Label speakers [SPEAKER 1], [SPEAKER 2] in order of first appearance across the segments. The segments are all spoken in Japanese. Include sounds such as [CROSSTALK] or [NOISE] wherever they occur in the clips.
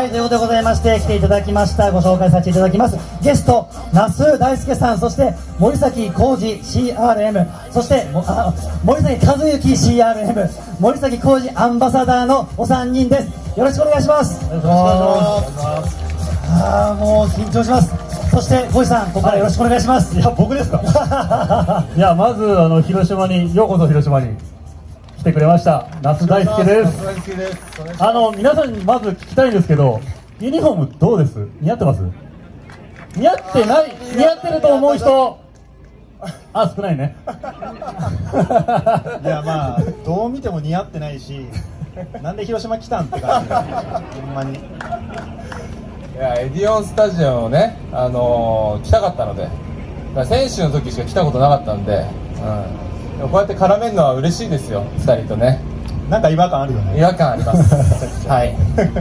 [SPEAKER 1] はいということでございまして来ていただきました。ご紹介させていただきます。ゲスト那須大輔さんそして森崎浩二 CRM そして森崎和之 CRM 森崎浩二アンバサダーのお三人です。よろしくお願いします。よろしくお願いしますああもう緊張します。そして浩二さんここからよろしくお願いします、
[SPEAKER 2] いや僕ですか？[LAUGHS] いやまずあの広島にようこそ広島に来てくれました。那須大輔です。
[SPEAKER 3] 大好きです。
[SPEAKER 2] あの皆さんにまず聞きたいんですけどユニフォームどうです？似合ってます？似合ってない似合ってると思う人。あ少ないね。[LAUGHS]
[SPEAKER 3] いやまあどう見ても似合ってないしなんで広島来たんって感じほんまに。
[SPEAKER 4] いやエディオンスタジアムをね、あのー来たかったので、選手の時しか来たことなかったんで、うん、こうやって絡めるのは嬉しいですよ、2人とね、
[SPEAKER 3] なんか違和感あるよね。
[SPEAKER 4] 違和感あります、[LAUGHS] はい、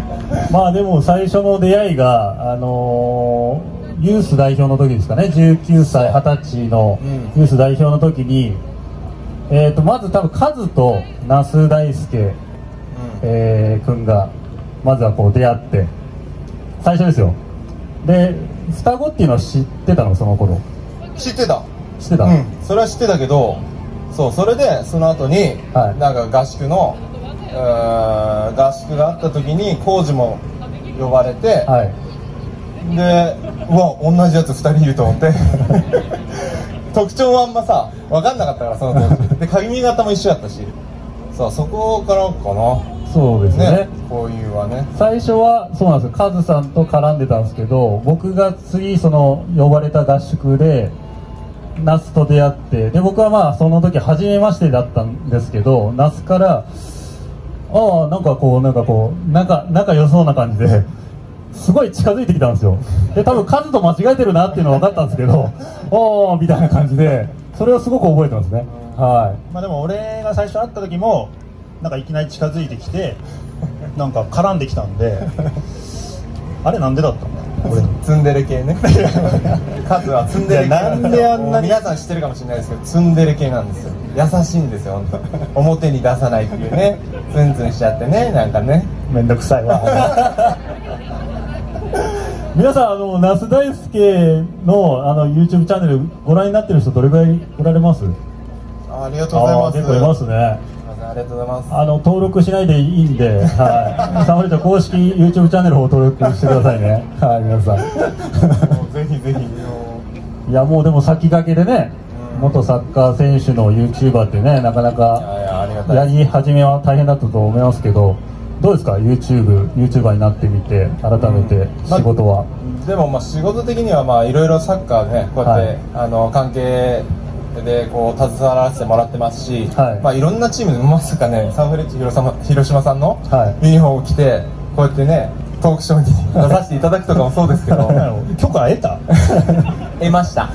[SPEAKER 4] [LAUGHS]
[SPEAKER 2] まあでも最初の出会いがあのーユース代表の時ですかね。19歳20歳のユース代表の時に、えー、とまず多分カズと那須大輔、えー君がまずはこう出会って最初ですよ。で双子っていうのは知ってたのその頃？
[SPEAKER 4] 知ってた、
[SPEAKER 2] 知ってた、
[SPEAKER 4] うん、それは知ってたけど、そう、それでその後に、
[SPEAKER 2] はい。
[SPEAKER 4] なんか合宿の、合宿があった時に、コージも呼ばれて、
[SPEAKER 2] はい。
[SPEAKER 4] でうわ同じやつ2人いると思って。[LAUGHS] 特徴はあんまさ分かんなかったからその当時。で髪型も一緒やったし。さあそこからか
[SPEAKER 2] そうですね。
[SPEAKER 4] なねこういうはね。
[SPEAKER 2] 最初はそうなんですよ。カズさんと絡んでたんですけど僕が次その呼ばれた合宿で那須と出会ってで僕はまあその時初めましてだったんですけど那須からああなんかこうなんかこう仲仲良そうな感じですごい近づいてきたんですよ。で多分カズと間違えてるなっていうのは分かったんですけど [LAUGHS] おーみたいな感じでそれをすごく覚えてますね。は
[SPEAKER 3] まあでも俺が最初会った時もなんかいきなり近づいてきてなんか絡んできたんで [LAUGHS] あれなんでだったの？俺に
[SPEAKER 4] ツンデレ系ね。カズはツンデレ系
[SPEAKER 3] なんであんなに
[SPEAKER 4] 皆さん知ってるかもしれないですけどツンデレ系なんですよ。優しいんですよ本当。表に出さないっていうね。ツンツンしちゃってねなんかね。
[SPEAKER 3] いめんどくさいわ。
[SPEAKER 2] い [LAUGHS] 皆さんあの那須大輔のあの YouTube チャンネルご覧になってる人どれぐらいおられます？
[SPEAKER 4] あありがとうございます。
[SPEAKER 2] 結構いますね
[SPEAKER 4] ありがとうございます。
[SPEAKER 2] あの登録しないでいいんで、はい、サンフレッチェ公式 YouTube チャンネルを登録してくださいね、はい、皆さん。
[SPEAKER 4] ぜひぜひ
[SPEAKER 2] いや、もうでも先駆けでね、
[SPEAKER 4] うん。
[SPEAKER 2] 元サッカー選手の YouTuber ってね、なかないか
[SPEAKER 4] やり
[SPEAKER 2] 始めは大変だったと思いますけど、どうですか、YouTube、YouTuber になってみて、改めて仕事は。
[SPEAKER 4] でもまあ仕事的にはまあいろいろサッカーでねこうやって、
[SPEAKER 2] はい。
[SPEAKER 4] あの関係でこう携わらせてもらってますし、
[SPEAKER 2] はい。
[SPEAKER 4] まあいろんなチームでまさかねサンフレッチェ広島広島さんの
[SPEAKER 2] はい。
[SPEAKER 4] ユニフォームを着てこうやってねトークショーに [LAUGHS] 出させていただくとかもそうですけど。[LAUGHS]
[SPEAKER 3] 許可得た？[LAUGHS]
[SPEAKER 4] 得ました。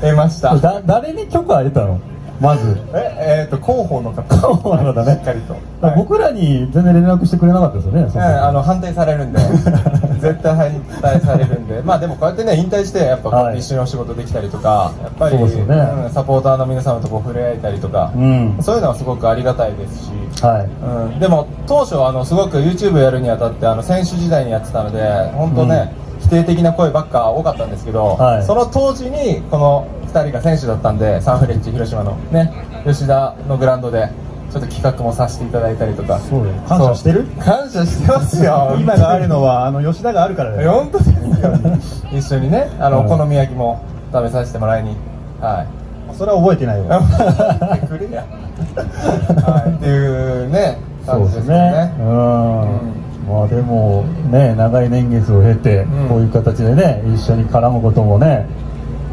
[SPEAKER 4] 得ました。
[SPEAKER 2] だ誰に許可得たの？まず。
[SPEAKER 4] ええー、と広報の方。
[SPEAKER 2] 広報の方ね。
[SPEAKER 4] しっかりと、
[SPEAKER 2] 僕らに全然連絡してくれなかったですよね、
[SPEAKER 4] あの反対されるんで。[LAUGHS] 絶対反対されるんで。まあでもこうやってね引退してやっぱ一緒にお仕事できたりとか、やっぱり
[SPEAKER 2] そう
[SPEAKER 4] んサポーターの皆様とこう触れ合えたりとか、
[SPEAKER 2] うん。
[SPEAKER 4] そういうのはすごくありがたいですし、
[SPEAKER 2] はい。
[SPEAKER 4] うん、でも当初あのすごく YouTube やるにあたってあの選手時代にやってたので本当ね、否定的な声ばっか多かったんですけど、
[SPEAKER 2] はい。
[SPEAKER 4] その当時にこの2人が選手だったんでサンフレッチェ広島のね吉田のグラウンドでちょっと企画もさせていただいたりとか。
[SPEAKER 2] そうだよ
[SPEAKER 3] 感謝してる？
[SPEAKER 4] 感謝してますよ。[LAUGHS]
[SPEAKER 3] 今があるのはあの吉田があるからだよ。
[SPEAKER 4] 本当ですよ。[LAUGHS] 一緒にねあの、
[SPEAKER 2] はい。
[SPEAKER 4] お好み焼きも食べさせてもらいに。はい。
[SPEAKER 3] それは覚えてないわ。[LAUGHS]
[SPEAKER 4] くれや。はい。っていうね感じです
[SPEAKER 2] ね。
[SPEAKER 4] ね。
[SPEAKER 2] うん。まあでもね、長い年月を経て、
[SPEAKER 4] うん。
[SPEAKER 2] こういう形でね、一緒に絡むこともね、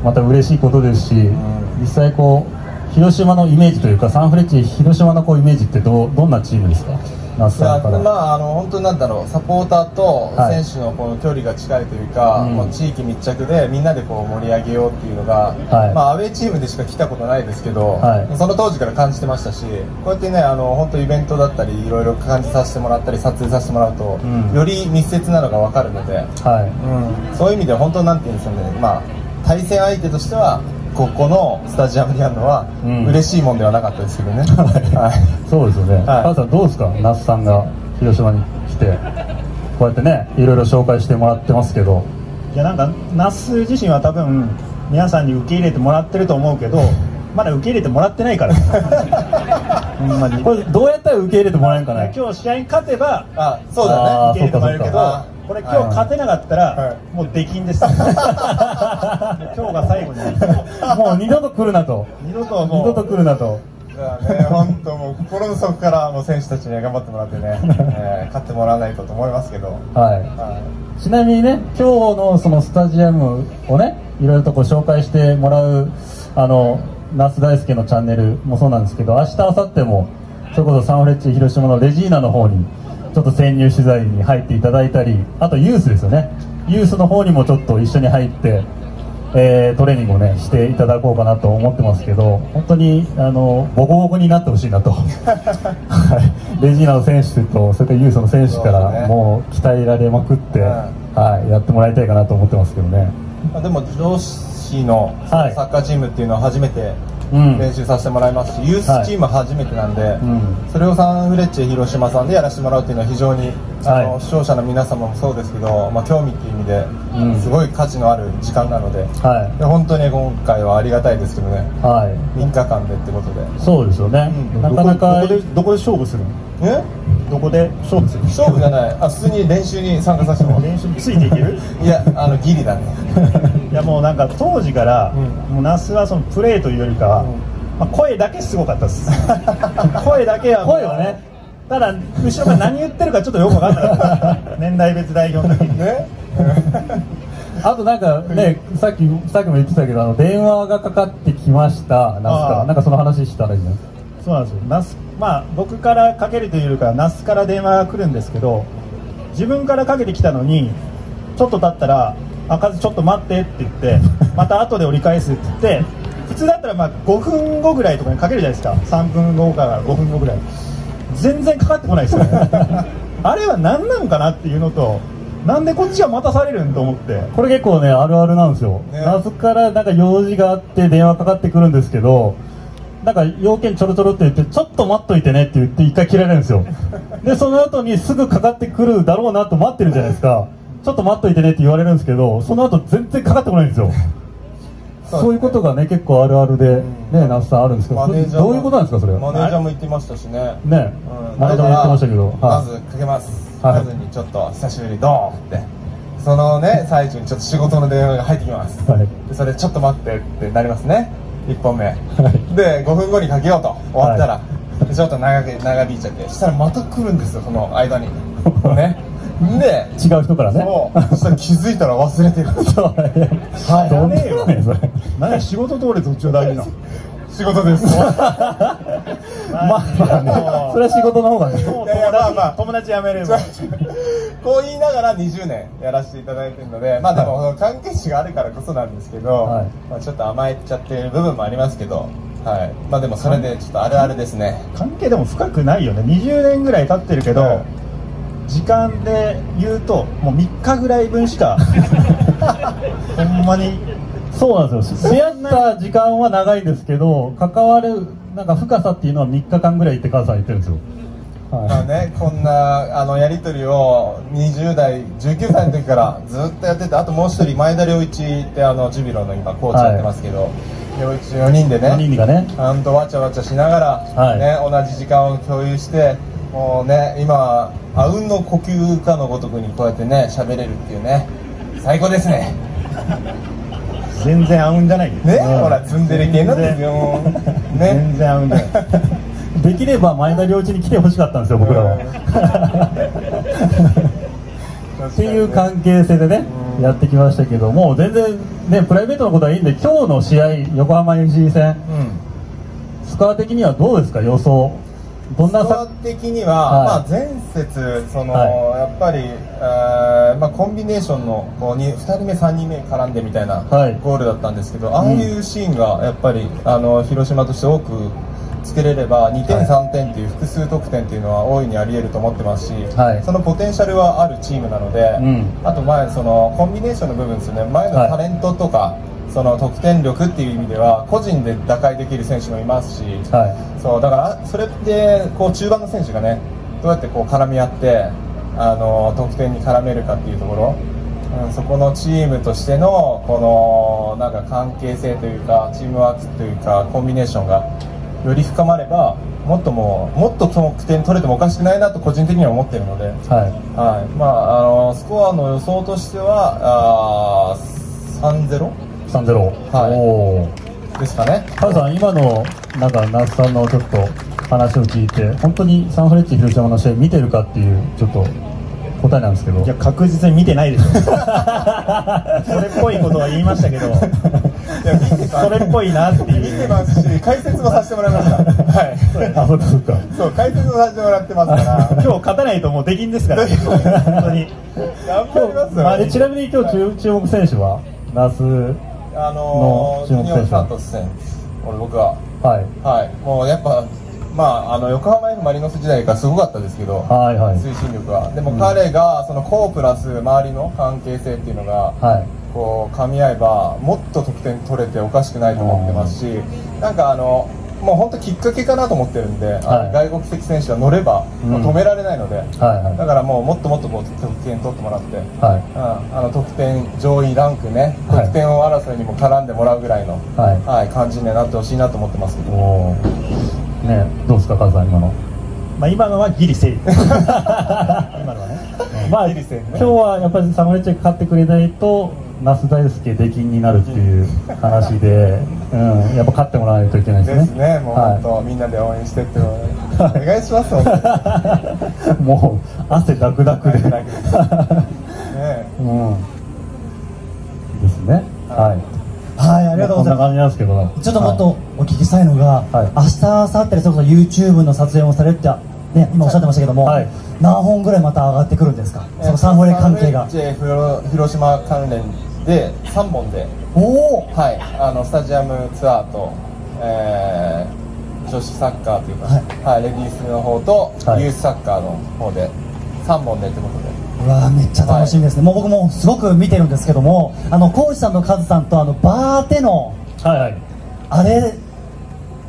[SPEAKER 2] また嬉しいことですし、
[SPEAKER 4] ん。
[SPEAKER 2] 実際こう、広島のイメージというか、サンフレッチェ広島のこうイメージってどうどんなチームですか？那須から。
[SPEAKER 4] まあ、あの本当になんだろうサポーターと
[SPEAKER 2] はい
[SPEAKER 4] 選手のこの距離が近いというか、
[SPEAKER 2] うん。
[SPEAKER 4] もう地域密着でみんなでこう盛り上げようっていうのが、
[SPEAKER 2] はい。
[SPEAKER 4] まあ、アウェーチームでしか来たことないですけど、
[SPEAKER 2] はい。
[SPEAKER 4] その当時から感じてましたしこうやってねあの本当イベントだったりいろいろ感じさせてもらったり撮影させてもらうと、
[SPEAKER 2] うん。
[SPEAKER 4] より密接なのが分かるので、
[SPEAKER 2] はい。
[SPEAKER 4] うん、そういう意味で本当なんていうんですかね、まあ、対戦相手としてはここのスタジアムにあるのは、
[SPEAKER 2] うん。
[SPEAKER 4] 嬉しいもんではなかったですけどね。[LAUGHS] はい。
[SPEAKER 2] そうですよね。
[SPEAKER 4] はい。
[SPEAKER 2] 母さんどうですか？那須さんが広島に来て。こうやってねいろいろ紹介してもらってますけど。
[SPEAKER 3] いやなんか那須自身は多分皆さんに受け入れてもらってると思うけど [LAUGHS] まだ受け入れてもらってないから。[LAUGHS] ほんまに。
[SPEAKER 2] これどうやったら受け入れてもらえるかね？
[SPEAKER 3] 今日試合に勝てば
[SPEAKER 4] あそうだね
[SPEAKER 3] 受け入れてもらえるけどこれ今日勝てなかったら、
[SPEAKER 4] はい。
[SPEAKER 3] もう出禁です。[LAUGHS] 今日が最後に
[SPEAKER 2] もう二度と来るなと。
[SPEAKER 3] 二度と
[SPEAKER 2] 二度と来るなと。
[SPEAKER 4] だからね本当もう心の底からもう選手たちには頑張ってもらってね、[LAUGHS] えー勝ってもらわないとと思いますけど、
[SPEAKER 2] はい。
[SPEAKER 4] はい。
[SPEAKER 2] ちなみにね今日のそのスタジアムをねいろいろとこう紹介してもらうあの那須大輔のチャンネルもそうなんですけど明日明後日もそれこそサンフレッチェ広島のレジーナの方にちょっと潜入取材に入っていただいたりあとユースですよね。ユースの方にもちょっと一緒に入って、えートレーニングをねしていただこうかなと思ってますけど本当にあのボコボコになってほしいなと。はい。レジーナの選手とそれからユースの選手からもう鍛えられまくって、
[SPEAKER 4] うん
[SPEAKER 2] はい、やってもらいたいかなと思ってますけどね。
[SPEAKER 4] まあでも女子の
[SPEAKER 2] はい。
[SPEAKER 4] サッカーチームっていうのは初めて
[SPEAKER 2] うん
[SPEAKER 4] 練習させてもらいますし、ユースチームは初めてなんで、
[SPEAKER 2] うん。
[SPEAKER 4] それをサンフレッチェ広島さんでやらせてもらうっていうのは非常に、あの
[SPEAKER 2] はい。
[SPEAKER 4] 視聴者の皆様もそうですけど、まあ、興味っていう意味で、
[SPEAKER 2] うん。
[SPEAKER 4] すごい価値のある時間なので
[SPEAKER 2] は
[SPEAKER 4] で本当に今回はありがたいですけどね。
[SPEAKER 2] いはい。
[SPEAKER 4] 3日間でってことで。
[SPEAKER 2] そうですよね、
[SPEAKER 4] うん。
[SPEAKER 2] なかなか
[SPEAKER 3] どこでどこで勝負するの？
[SPEAKER 4] え？
[SPEAKER 3] どこで？勝負する。の
[SPEAKER 4] 勝負じゃない。あ普通に練習に参加させてもらう。
[SPEAKER 3] 練習についていける？[LAUGHS]
[SPEAKER 4] いやあのギリだね。[LAUGHS]
[SPEAKER 3] いやもうなんか当時から、
[SPEAKER 4] うん。
[SPEAKER 3] もう那須はそのプレーというよりかは、
[SPEAKER 4] うん。
[SPEAKER 3] まあ、声だけすごかったです。[LAUGHS] 声だけは
[SPEAKER 2] 声はね。
[SPEAKER 3] ただ後ろから何言ってるかちょっとよく分かんなかった。年代別代表の時に。
[SPEAKER 4] ね。
[SPEAKER 2] あとなんかね、さっきさっきも言ってたけどあの電話がかかってきましたなんすかなんかその話したらいいじゃない
[SPEAKER 3] そうなんですよ。那須まあ僕からかけるというよりかは那須から電話が来るんですけど自分からかけてきたのにちょっと経ったら「あかずちょっと待って」って言って [LAUGHS] また後で折り返すって言って普通だったらまあ5分後ぐらいとかにかけるじゃないですか。3分後から5分後ぐらい。全然かかってこないですよね。[LAUGHS] あれは何なのかなっていうのとなんでこっちが待たされるんと思って。
[SPEAKER 2] これ結構ねあるあるなんですよ、
[SPEAKER 4] ね。
[SPEAKER 2] 謎からなんか用事があって電話かかってくるんですけどなんか要件ちょろちょろって言ってちょっと待っといてねって言って一回切られるんですよ。[LAUGHS] でその後にすぐかかってくるだろうなと待ってるじゃないですか。ちょっと待っといてねって言われるんですけどその後全然かかってこないんですよ。
[SPEAKER 4] そう
[SPEAKER 2] そういうことがね結構あるあるで
[SPEAKER 4] うん。
[SPEAKER 2] ね那須さんあるんですけど
[SPEAKER 4] マネージャーも
[SPEAKER 2] どういうことなんですかそれ
[SPEAKER 4] マネージャーも言ってましたしね。
[SPEAKER 2] ね。
[SPEAKER 4] うん。
[SPEAKER 2] マネージャーも言ってましたけど。
[SPEAKER 4] ま
[SPEAKER 2] はい。
[SPEAKER 4] ずかけます、
[SPEAKER 2] はい。
[SPEAKER 4] まずにちょっと久しぶりドーンって。そのね最中にちょっと仕事の電話が入ってきます、
[SPEAKER 2] はい。
[SPEAKER 4] でそれちょっと待ってってなりますね1本目、
[SPEAKER 2] い
[SPEAKER 4] で5分後にかけようと。終わったら、でちょっと長け長引いちゃって。そしたらまた来るんですよその間に。ね。で
[SPEAKER 2] 違う人からね。
[SPEAKER 4] そう。そしたら気づいたら忘れてる。
[SPEAKER 2] そう。ね
[SPEAKER 3] はい。
[SPEAKER 2] どんねそれ。
[SPEAKER 3] 何や仕事通りどっちが大事なの？
[SPEAKER 4] 仕事です。[LAUGHS]
[SPEAKER 2] まあまあね。それは仕事の方がね。
[SPEAKER 4] いやいやまあまあ。
[SPEAKER 3] 友達やめれば
[SPEAKER 4] こう言いながら20年やらせていただいてるので、まあでも関係値があるからこそなんですけど、
[SPEAKER 2] はい。
[SPEAKER 4] まあちょっと甘えちゃってる部分もありますけど、はい。まあでもそれでちょっとあるあるですね。
[SPEAKER 3] 関係でも深くないよね。20年ぐらい経ってるけど、
[SPEAKER 4] はい。
[SPEAKER 3] 時間で言うともう3日ぐらい分しか [LAUGHS] ほんまに。
[SPEAKER 2] そうなんですよ。出会った時間は長いんですけど関わるなんか深さっていうのは3日間ぐらいって母さん言ってるんですよ
[SPEAKER 4] まあ
[SPEAKER 2] は
[SPEAKER 4] ね、こんなあのやり取りを20代、19歳の時からずっとやってて、あともう一人、前田良一ってあのジュビロの今、コーチやってますけど、良一4人で
[SPEAKER 2] い、
[SPEAKER 4] ね、
[SPEAKER 2] 4人がね。
[SPEAKER 4] ちゃんとわちゃわちゃしながら、
[SPEAKER 2] はい。
[SPEAKER 4] ね、同じ時間を共有してもうね今あうんの呼吸かのごとくにこうやってね喋れるっていうね最高ですね。
[SPEAKER 3] 全然合うんじゃない
[SPEAKER 4] ね、
[SPEAKER 2] うん。
[SPEAKER 4] ほらツンデレ系なんですよね。
[SPEAKER 3] 全然合うんじゃない [LAUGHS]
[SPEAKER 2] できれば前田良一に来てほしかったんですよ僕らは。っていう関係性でね
[SPEAKER 4] うん。
[SPEAKER 2] やってきましたけどもう全然ねプライベートのことはいいんで今日の試合横浜 FC 戦
[SPEAKER 4] うん。
[SPEAKER 2] スコア的にはどうですか？予想。どんな
[SPEAKER 4] スコア
[SPEAKER 2] さ
[SPEAKER 4] 的には、
[SPEAKER 2] はい。
[SPEAKER 4] まあ、前節その、
[SPEAKER 2] はい。
[SPEAKER 4] やっぱり、えーまあ、コンビネーションのこうに2人目3人目絡んでみたいな
[SPEAKER 2] はい。
[SPEAKER 4] ゴールだったんですけど、ああいうシーンがやっぱりあの広島として多くつけれれば2点、
[SPEAKER 2] はい。
[SPEAKER 4] 3点っていう複数得点っていうのは大いにあり得ると思ってますし、
[SPEAKER 2] はい。
[SPEAKER 4] そのポテンシャルはあるチームなので、
[SPEAKER 2] うん。
[SPEAKER 4] あと前そのコンビネーションの部分ですよね。前の
[SPEAKER 2] はい
[SPEAKER 4] タレントとか、その得点力っていう意味では個人で打開できる選手もいますし、
[SPEAKER 2] はい。
[SPEAKER 4] そうだからそれってこう中盤の選手がねどうやってこう絡み合ってあの得点に絡めるかっていうところ、うん、そこのチームとしてのこのなんか関係性というかチームワークというかコンビネーションがより深まればもっともうもっと得点取れてもおかしくないなと個人的には思ってるので、
[SPEAKER 2] はい。
[SPEAKER 4] はい。まあ、あのスコアの予想としてはあー3-0
[SPEAKER 2] 3-0、
[SPEAKER 4] はい。ですかね。
[SPEAKER 2] カズさん今のなんか那須さんのちょっと話を聞いて本当にサンフレッチェ広島の試合見てるかっていうちょっと答えなんですけど。
[SPEAKER 3] いや確実に見てないでしょ。それっぽいことは言いましたけど。それっぽいなって
[SPEAKER 4] 見
[SPEAKER 3] いう。
[SPEAKER 4] てますし解説もさせてもらいました。はい。
[SPEAKER 2] あそうか。そうか
[SPEAKER 4] そう解説もさせてもらってますから。
[SPEAKER 3] 今日勝たないともうできんですから。[LAUGHS] 本当に。
[SPEAKER 4] 頑張りますよ。
[SPEAKER 2] まあ、えちなみに今日注注目選手は？那須
[SPEAKER 4] あの
[SPEAKER 2] の
[SPEAKER 4] ュニオン・サントス。選手、俺僕は、
[SPEAKER 2] はい。
[SPEAKER 4] はい、もうやっぱ、まあ、あの横浜 F・ マリノス時代からすごかったですけど、
[SPEAKER 2] はいはい。
[SPEAKER 4] 推進力は、でも彼がそのコープラス周りの関係性っていうのが、
[SPEAKER 2] はい。
[SPEAKER 4] こう噛み合えば、もっと得点取れておかしくないと思ってますし、なんかあの、もう本当きっかけかなと思ってるんで、
[SPEAKER 2] はい。
[SPEAKER 4] 外国籍選手は乗れば、
[SPEAKER 2] うん。
[SPEAKER 4] 止められないので、
[SPEAKER 2] はいはい。
[SPEAKER 4] だからもうもっともっとこう得点取ってもらって。
[SPEAKER 2] はい。
[SPEAKER 4] うん、あの得点上位ランクね、
[SPEAKER 2] はい。
[SPEAKER 4] 得点王争いにも絡んでもらうぐらいの、
[SPEAKER 2] はい。
[SPEAKER 4] 感じになってほしいなと思ってますけど、
[SPEAKER 2] ねどうですかカズさん今の？
[SPEAKER 3] まあ今のはギリセーフ。[LAUGHS] 今のはね。
[SPEAKER 2] まあ
[SPEAKER 4] ギリセーフね。
[SPEAKER 2] 今日はやっぱりサムレッチェ勝ってくれないと那須大輔出禁になるっていう話で、うん、やっぱ勝ってもらわないといけないですね。
[SPEAKER 4] ですね、もう
[SPEAKER 2] はい。
[SPEAKER 4] 本当、みんなで応援してって。お願いします、[LAUGHS]
[SPEAKER 2] もう汗ダクダクで。[LAUGHS]
[SPEAKER 4] ね
[SPEAKER 2] うん。ですね。はい
[SPEAKER 1] はいありがとうございます。
[SPEAKER 2] こんな感じなんですけど。
[SPEAKER 1] ちょっともっとお聞きしたいのが、
[SPEAKER 2] はい。
[SPEAKER 1] 明日、明後日それこそ YouTube の撮影もされるって、ね、今おっしゃってましたけども、
[SPEAKER 2] はい。
[SPEAKER 1] 何本ぐらいまた上がってくるんですか、そのサンフレ関係が。
[SPEAKER 4] サンフレッチェ広島関連で3本で、
[SPEAKER 1] おお
[SPEAKER 4] はい、あのスタジアムツアーと、えー女子サッカーというか、
[SPEAKER 1] は
[SPEAKER 4] はいレディースの方と、
[SPEAKER 2] はい。
[SPEAKER 4] ユースサッカーの方で3本でってことで。
[SPEAKER 1] うわーめっちゃ楽しみですね、もう僕もすごく見てるんですけども、あのコーチさんとカズさんとあのバーテの
[SPEAKER 2] はいはい。
[SPEAKER 1] あれ、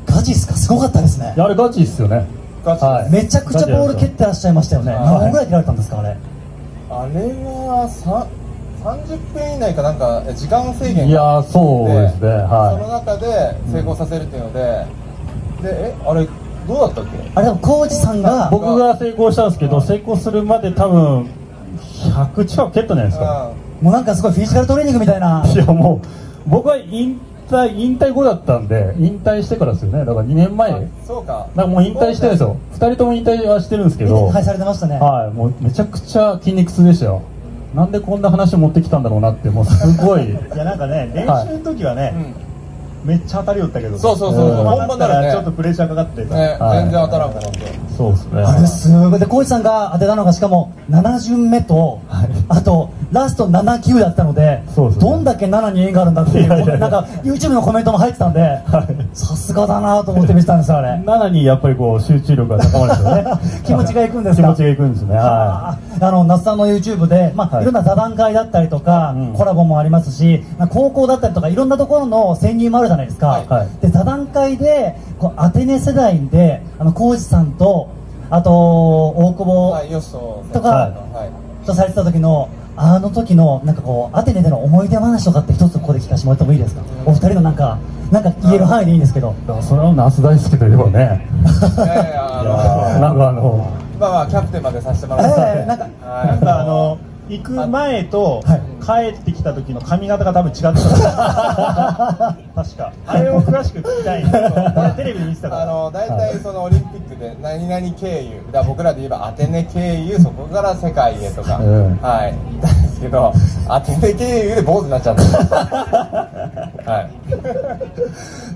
[SPEAKER 1] ガチっすか、すごかったですね。
[SPEAKER 2] あれガチっすよね。はい。
[SPEAKER 1] めちゃくちゃボール蹴ってらっしゃいましたよね、
[SPEAKER 4] はい
[SPEAKER 1] 何本ぐらい蹴られたんですか、あれ？
[SPEAKER 4] あれはさ30分以内かなんかえ時間制限
[SPEAKER 2] いやーそうですね。
[SPEAKER 4] その
[SPEAKER 2] は
[SPEAKER 4] 中で成功させるっていうので、でえあれどうだったっけ？
[SPEAKER 1] あれでもコーチさん
[SPEAKER 2] い
[SPEAKER 1] が
[SPEAKER 2] 僕が成功したんですけど成功するまで多分100近く蹴ったんじゃないですか。
[SPEAKER 1] もうなんかすごいフィジカルトレーニングみたいな、
[SPEAKER 2] いやもう僕は引退引退後だったんで引退してからですよね。だから2年前。
[SPEAKER 4] あ
[SPEAKER 2] だか。
[SPEAKER 4] そうか
[SPEAKER 2] らもう引退してるんですよ。2人とも引退はしてるんですけど。
[SPEAKER 1] はい、されてましたね。
[SPEAKER 2] はいもうめちゃくちゃ筋肉痛でしたよ。なんでこんな話持ってきたんだろうなってもうすごい。[LAUGHS]
[SPEAKER 3] いやなんかね練習の時はね、
[SPEAKER 4] うん
[SPEAKER 3] めっちゃ当たりよったけど
[SPEAKER 4] そうそうそう
[SPEAKER 2] う。ん。
[SPEAKER 3] 本番
[SPEAKER 4] ならね。
[SPEAKER 3] ちょっとプレッシャーかかって
[SPEAKER 4] 全然当たらんくなって
[SPEAKER 2] そうですね。
[SPEAKER 1] あれすごい。でコーチさんが当てたのがしかも7巡目と、
[SPEAKER 2] はい。
[SPEAKER 1] あとラスト7球だったのでどんだけ7に縁があるんだっていうなんか YouTube のコメントも入ってたんで
[SPEAKER 2] はい。
[SPEAKER 1] さすがだなと思って見てたんですよあれ。
[SPEAKER 2] 7にやっぱりこう集中力が高まるんですよね。[LAUGHS]
[SPEAKER 1] 気持ちがいくんですか？
[SPEAKER 2] 気持ちがいくんですね。は
[SPEAKER 1] ああの那須さんの YouTube で、まあ
[SPEAKER 2] はい。
[SPEAKER 1] い、ろんな座談会だったりとか、
[SPEAKER 2] うん。
[SPEAKER 1] コラボもありますしまあ高校だったりとかいろんなところの潜入もあるじゃないですか、
[SPEAKER 4] はい。
[SPEAKER 2] はい。
[SPEAKER 1] で座談会でこうアテネ世代であの浩二さんとあと大久保、
[SPEAKER 4] はいよしと
[SPEAKER 1] とか
[SPEAKER 4] はい。
[SPEAKER 1] とされてた時のあの時のなんかこうアテネでの思い出話とかって一つここで聞かせてもらってもいいですか、
[SPEAKER 4] うん。
[SPEAKER 1] お二人のなんかなんか言える範囲でいいんですけど。
[SPEAKER 2] それはナス大好きといえばね。
[SPEAKER 4] いやいやあの
[SPEAKER 2] なんかあの
[SPEAKER 4] まあまあキャプテンまでさせてもらって、
[SPEAKER 1] ええなんか
[SPEAKER 4] はい。
[SPEAKER 3] なんかあの行く前と
[SPEAKER 1] はい
[SPEAKER 3] 帰ってきた時の髪型が多分違ってた。確か。あれを詳しく聞きたいんですけど俺テレビで見てたから。
[SPEAKER 4] あの大体そのオリンピックで何々経由。だ僕らで言えばアテネ経由。そこから世界へとか、
[SPEAKER 2] うん。
[SPEAKER 4] はい。なんですけどアテネ経由で坊主になっちゃった。はい。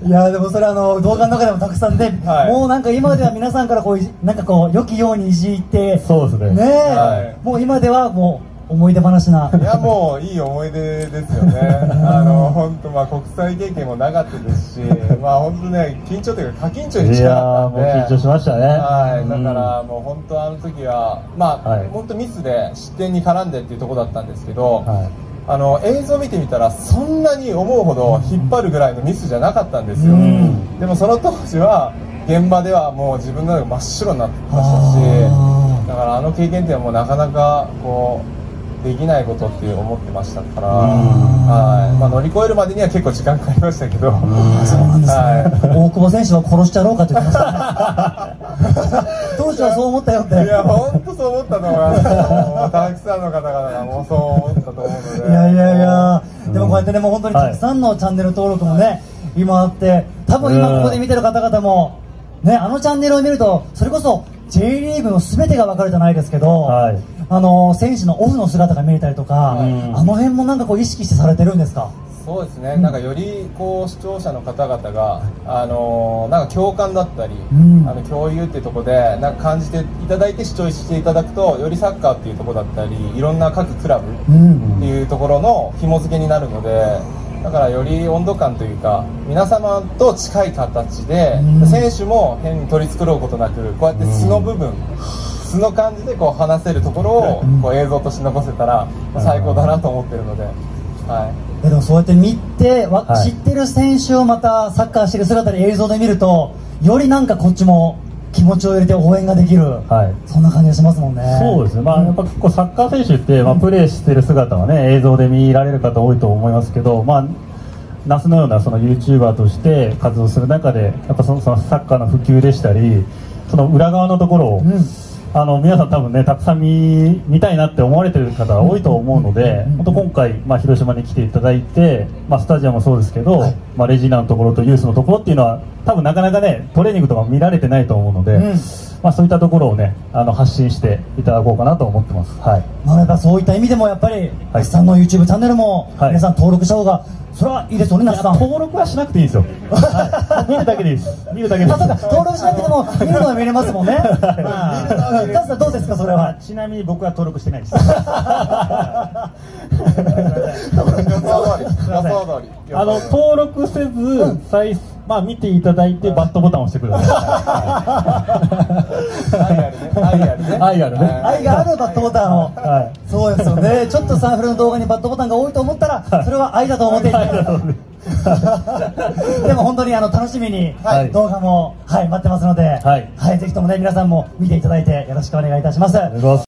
[SPEAKER 4] [LAUGHS]
[SPEAKER 1] いやでもそれあの動画の中でもたくさんで、
[SPEAKER 4] はい。
[SPEAKER 1] もうなんか今では皆さんからこういなんかこう良きようにいじって
[SPEAKER 2] そうですね。
[SPEAKER 1] ねえ、
[SPEAKER 4] はい。
[SPEAKER 1] もう今ではもう思い出話な。い
[SPEAKER 4] やもういい思い出ですよね、[LAUGHS] あの本当、まあ、国際経験もなかったですし、[LAUGHS] まあ本当ね、緊張というか、過緊張に近かったんで、
[SPEAKER 2] 緊張しましたね。
[SPEAKER 4] はい、だ
[SPEAKER 2] うん。
[SPEAKER 4] からもう本当、あの時は、まあ、
[SPEAKER 2] はい。
[SPEAKER 4] 本当、ミスで失点に絡んでっていうところだったんですけど、
[SPEAKER 2] はい。
[SPEAKER 4] あの映像見てみたら、そんなに思うほど引っ張るぐらいのミスじゃなかったんですよ、
[SPEAKER 2] うん。
[SPEAKER 4] でもその当時は、現場ではもう自分の中で真っ白になってましたし。
[SPEAKER 1] あ
[SPEAKER 4] だからあの経験っていうのはもうなかなかこうできないことって思ってましたから、はい。まあ、乗り越えるまでには結構時間かかりましたけど、
[SPEAKER 1] そうなんですね、
[SPEAKER 4] は
[SPEAKER 1] 大久保選手は殺しちゃろうかって言ってました。ね [LAUGHS] 当時はそう思ったよって。
[SPEAKER 4] い、いや本当そう思ったと思います。たくさんの方々がもうそう思ったと思うので。
[SPEAKER 1] いやいやいや、でもこうやってね、もう本当にたくさんのチャンネル登録もね、今あって、多分今ここで見てる方々も、ね、あのチャンネルを見ると、それこそ J リーグの全てが分かるじゃないですけど、
[SPEAKER 2] はい
[SPEAKER 1] あの選手のオフの姿が見えたりとか、
[SPEAKER 2] うん。
[SPEAKER 1] あの辺もなんかこう意識してされてるんですか？
[SPEAKER 4] そうですね、なんかよりこう視聴者の方々が、あのーなんか共感だったり、
[SPEAKER 1] うん。
[SPEAKER 4] あの共有っていうところでなんか感じていただいて視聴していただくとよりサッカーっていうところだったりいろんな各クラブ
[SPEAKER 1] う
[SPEAKER 4] っ
[SPEAKER 1] ん、
[SPEAKER 4] ていうところの紐付けになるのでだからより温度感というか皆様と近い形で、
[SPEAKER 1] うん。
[SPEAKER 4] 選手も変に取り繕うことなくこうやって素の部分、素の感じでこう話せるところを
[SPEAKER 1] うん。
[SPEAKER 4] こう映像として残せたら最高だなと思ってるので。はい。
[SPEAKER 1] えでもそうやって見て、わ
[SPEAKER 2] はい。
[SPEAKER 1] 知ってる選手をまたサッカーしてる姿で映像で見ると、よりなんかこっちも気持ちを入れて応援ができる、
[SPEAKER 2] はい。
[SPEAKER 1] そんな感じがしますもんね。
[SPEAKER 2] そうですね、まあ、やっぱこうサッカー選手って、まあ、プレーしてる姿はね、映像で見られる方多いと思いますけど、まあ、那須のようなその YouTuber として活動する中で、やっぱそのそのサッカーの普及でしたり、その裏側のところを、
[SPEAKER 1] うん
[SPEAKER 2] あの皆さん多分ね、たくさん見見たいなって思われてる方が多いと思うので、本当今回、まあ、広島に来ていただいて、まあ、スタジアムもそうですけど、
[SPEAKER 1] はい。
[SPEAKER 2] まあ、レジナのところとユースのところっていうのは、多分なかなかね、トレーニングとか見られてないと思うので、
[SPEAKER 1] うん
[SPEAKER 2] まあ、そういったところをねあの発信していただこうかなと思ってます。はい
[SPEAKER 1] まあ、やっぱそういった意味でもやっぱり、那須さんの YouTube チャンネルも
[SPEAKER 2] はい
[SPEAKER 1] 皆さん登録した方が、それはいいですよね、那須さん。
[SPEAKER 2] 登録はしなくていいですよ。はい見るだけでいいです。見るだけです。
[SPEAKER 1] 登録しなくても見るのは見れますもんね。
[SPEAKER 3] はい
[SPEAKER 1] うんカズさんどうですかそれは？
[SPEAKER 3] ちなみに僕は登録してないです。[LAUGHS]
[SPEAKER 2] あの登録せず、再まあ見ていただいてバットボタンを押してくださ
[SPEAKER 4] 愛あるね。愛あるね。
[SPEAKER 2] 愛あるね。
[SPEAKER 1] 愛があるバットボタンを。
[SPEAKER 2] い。はい。
[SPEAKER 1] そうですよね。ちょっとサンフルの動画にバットボタンが多いと思ったら、それは愛だと思って。いただいて。でも本当にあの楽しみに
[SPEAKER 2] はい。
[SPEAKER 1] 動画も、はい、待ってますので、
[SPEAKER 2] はい
[SPEAKER 1] ぜひともね皆さんも見ていただいてよろしくお願いいたします。
[SPEAKER 2] お願いします